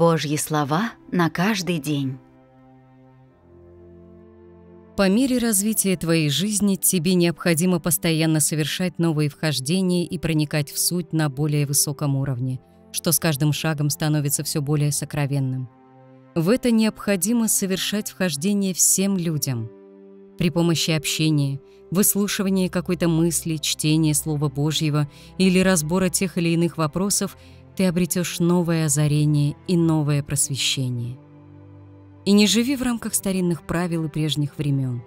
Божьи слова на каждый день. По мере развития твоей жизни тебе необходимо постоянно совершать новые вхождения и проникать в суть на более высоком уровне, что с каждым шагом становится все более сокровенным. В это необходимо совершать вхождение всем людям. При помощи общения, выслушивания какой-то мысли, чтения Слова Божьего или разбора тех или иных вопросов ты обретешь новое озарение и новое просвещение – и не живи в рамках старинных правил и прежних времен.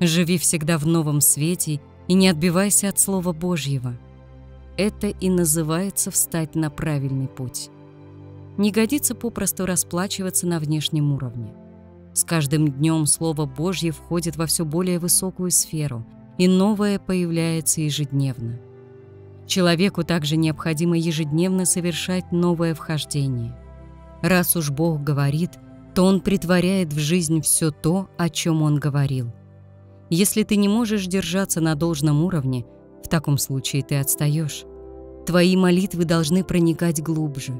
Живи всегда в новом свете и не отбивайся от Слова Божьего. Это и называется встать на правильный путь. Не годится попросту расплачиваться на внешнем уровне. С каждым днем Слово Божье входит во все более высокую сферу, и новое появляется ежедневно. Человеку также необходимо ежедневно совершать новое вхождение. Раз уж Бог говорит – то он притворяет в жизнь все то, о чем он говорил. Если ты не можешь держаться на должном уровне, в таком случае ты отстаешь. Твои молитвы должны проникать глубже.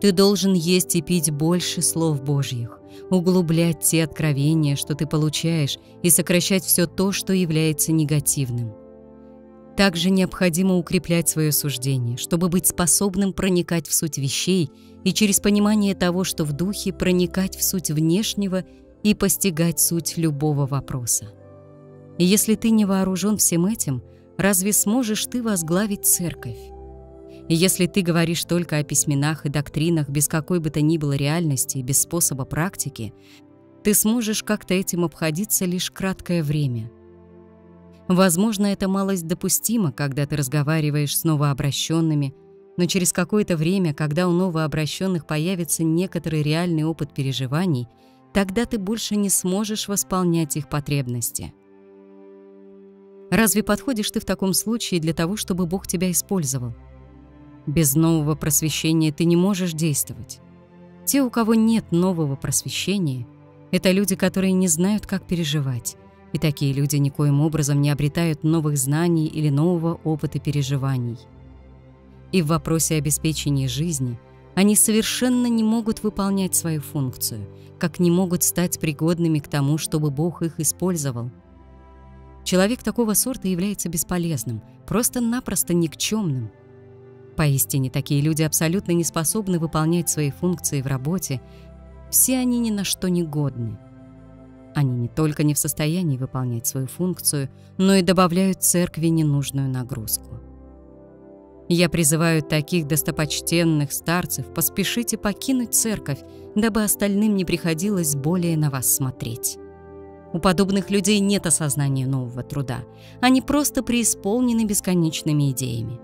Ты должен есть и пить больше слов Божьих, углублять те откровения, что ты получаешь, и сокращать все то, что является негативным. Также необходимо укреплять свое суждение, чтобы быть способным проникать в суть вещей и через понимание того, что в духе, проникать в суть внешнего и постигать суть любого вопроса. И если ты не вооружен всем этим, разве сможешь ты возглавить церковь? И если ты говоришь только о письменах и доктринах без какой бы то ни было реальности и без способа практики, ты сможешь как-то этим обходиться лишь краткое время – Возможно, это малость допустима, когда ты разговариваешь с новообращенными, но через какое-то время, когда у новообращенных появится некоторый реальный опыт переживаний, тогда ты больше не сможешь восполнять их потребности. Разве подходишь ты в таком случае для того, чтобы Бог тебя использовал? Без нового просвещения ты не можешь действовать. Те, у кого нет нового просвещения, это люди, которые не знают, как переживать, и такие люди никоим образом не обретают новых знаний или нового опыта переживаний. И в вопросе обеспечения жизни они совершенно не могут выполнять свою функцию, как не могут стать пригодными к тому, чтобы Бог их использовал. Человек такого сорта является бесполезным, просто-напросто никчемным. Поистине, такие люди абсолютно не способны выполнять свои функции в работе, все они ни на что не годны – они не только не в состоянии выполнять свою функцию, но и добавляют церкви ненужную нагрузку. Я призываю таких достопочтенных старцев поспешите покинуть церковь, дабы остальным не приходилось более на вас смотреть. У подобных людей нет осознания нового труда. Они просто преисполнены бесконечными идеями.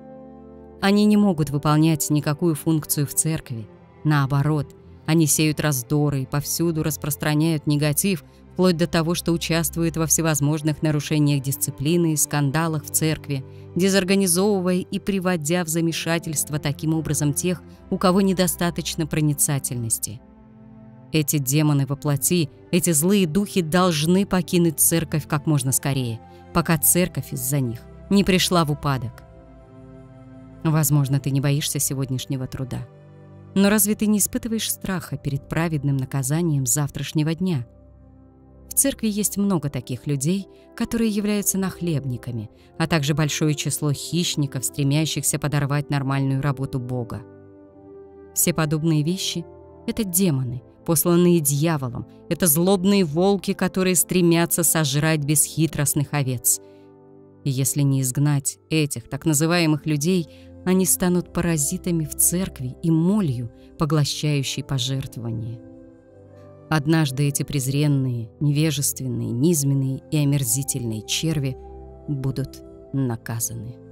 Они не могут выполнять никакую функцию в церкви. Наоборот, они сеют раздоры и повсюду распространяют негатив, вплоть до того, что участвует во всевозможных нарушениях дисциплины и скандалах в церкви, дезорганизовывая и приводя в замешательство таким образом тех, у кого недостаточно проницательности. Эти демоны во плоти, эти злые духи должны покинуть церковь как можно скорее, пока церковь из-за них не пришла в упадок. Возможно, ты не боишься сегодняшнего труда. Но разве ты не испытываешь страха перед праведным наказанием завтрашнего дня – церкви есть много таких людей, которые являются нахлебниками, а также большое число хищников, стремящихся подорвать нормальную работу Бога. Все подобные вещи — это демоны, посланные дьяволом, это злобные волки, которые стремятся сожрать бесхитростных овец. И если не изгнать этих так называемых людей, они станут паразитами в церкви и молью, поглощающей пожертвования. Однажды эти презренные, невежественные, низменные и омерзительные черви будут наказаны.